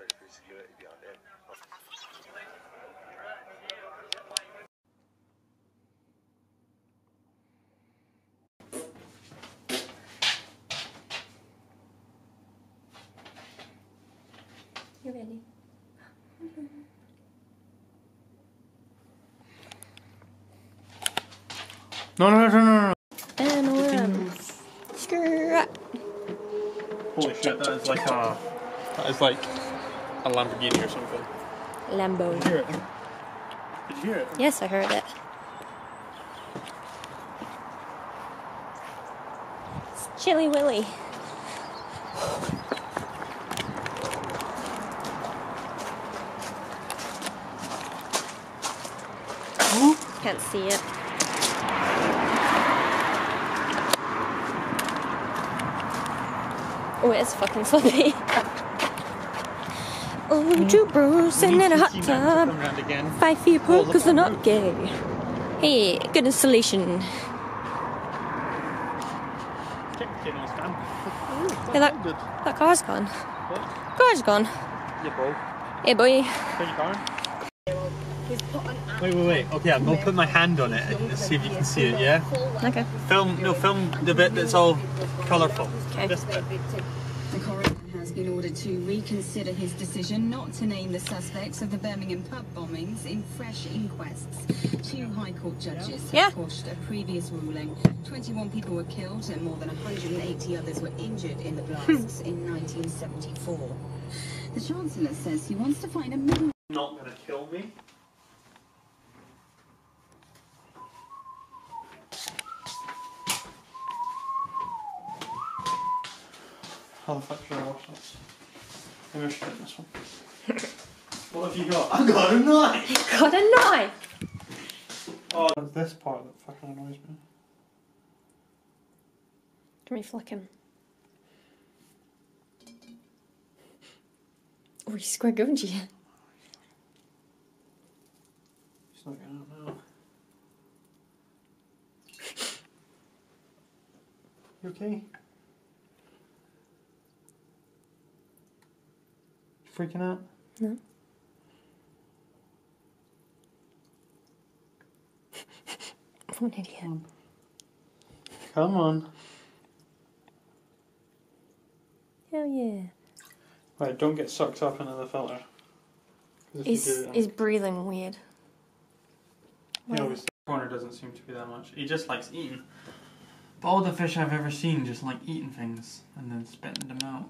straight through security behind him. You ready? No, no, no, no, no, no. And around. Screw Holy shit, that is like a. That is like a Lamborghini or something. Lambo. Did you hear it? Did you hear it? Yes, I heard it. It's Chilly Willy. Can't see it. Oh, it's fucking slippy. Oh, two bros sitting in a hot tub. round again. Five feet apart because they're not gay. Hey, good installation. Get on stand. Hey, that, Good. that car's gone. What? Car's gone. Yeah, bro. Hey, boy. Take your car. Wait, wait, wait. Okay, I'm gonna put my hand on it and see if you can see it. Yeah. Okay. Film, no, film the bit that's all colourful. Okay. This bit. The coroner has been ordered to reconsider his decision not to name the suspects of the Birmingham pub bombings in fresh inquests. Two High Court judges have Yeah. quashed a previous ruling. 21 people were killed and more than 180 others were injured in the hmm. blasts in 1974. The Chancellor says he wants to find a middle Not gonna kill me. How the fuck I wash this? Maybe I should get this one. what have you got? I've got a knife! Got a knife! Oh, it's this part that fucking annoys me. Can we flick him? Oh, he's quite good, yeah. It's not getting out now. You okay? Freaking out? No. What an idiot. Come on. Hell yeah. Right, don't get sucked up into the filter. He's, breathing weird. he always corner doesn't seem to be that much. He just likes eating. But all the fish I've ever seen just like eating things and then spitting them out.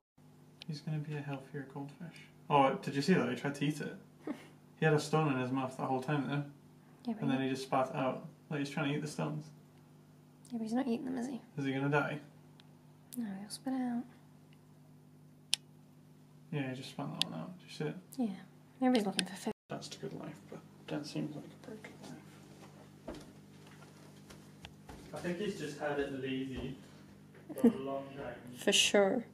He's gonna be a healthier goldfish. Oh, did you see that? He tried to eat it. he had a stone in his mouth the whole time though, Yeah, and then he just spat out like he's trying to eat the stones. yeah, but he's not eating them, is he? Is he gonna die? No, he'll spit out. Yeah, he just spat that one out. Did you see it? Yeah. Everybody's looking for fish. That's a good life, but that seems like a broken life. I think he's just had it lazy for a long time. For sure.